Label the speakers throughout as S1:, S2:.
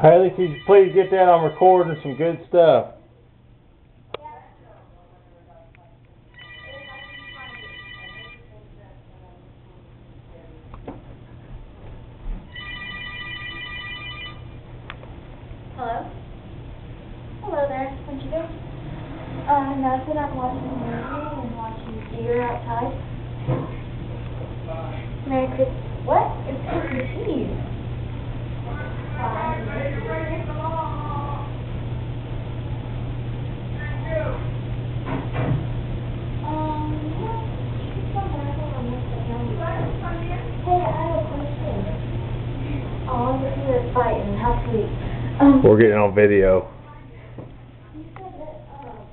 S1: Haley, could you please get that on recording some good stuff?
S2: Hello? Hello there. What'd you do? Uh, nothing. I'm watching a movie and watching deer outside. Merry Christmas. What? It's Christmas Eve. Um, yeah, she's somewhere. I don't know what's going on. Hey, I have a question. Oh, this is a fighting. How sweet. Um,
S1: We're getting on video.
S2: you said that, uh,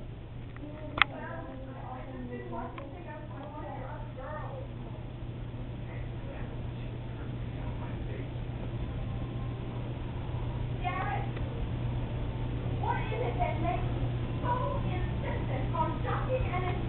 S2: you were gonna be market.
S3: What is it that makes you so insistent on jumping and it's...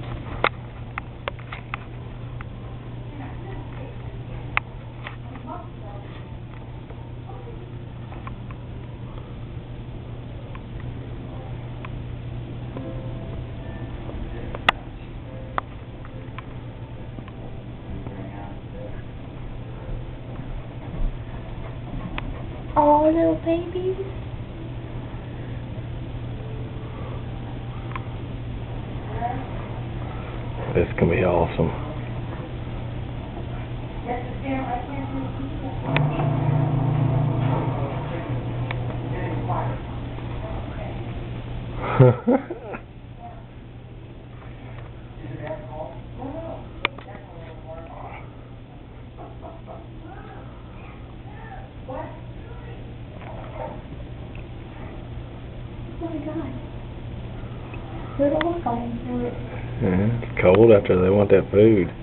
S2: Oh, little babies.
S1: This can be awesome.
S2: Oh
S1: Yeah, it's mm-hmm. cold after. They want that food.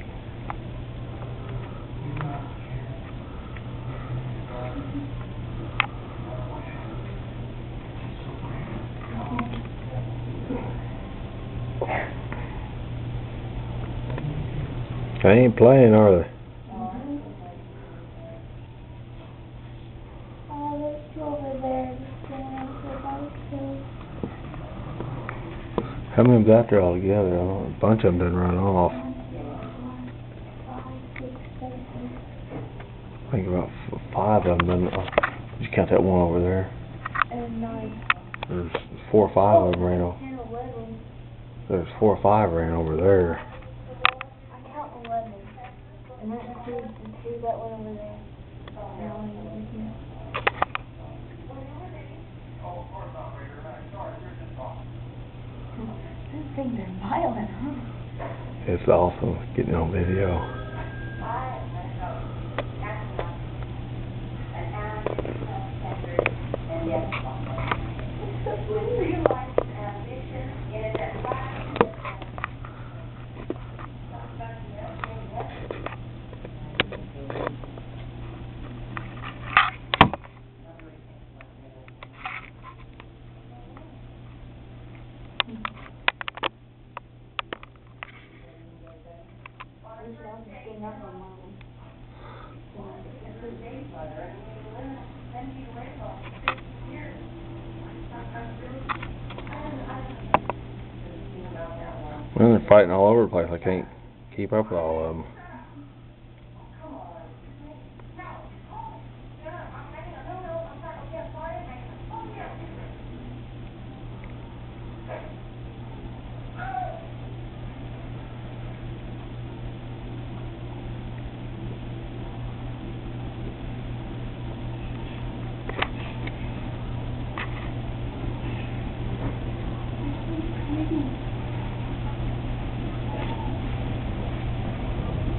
S1: They ain't playing, are they?
S2: Oh, they're still over there. Just going out to the barbecue.
S1: How many's out there altogether? I don't, a bunch of them done run off. I think about five of them. Done, uh, you count that one over there? There's four or five of them ran off. There's four or five ran over there.
S2: I count eleven. And that includes the two that went over there. And one over here. These things are violent, huh?
S1: It's awesome getting on video.
S2: We should also stand up on one of them.
S1: Well, they're fighting all over the place. I can't keep up with all of them.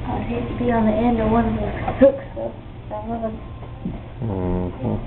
S2: I'd hate to be on the end of one of those hooks though. One of them.
S1: hmm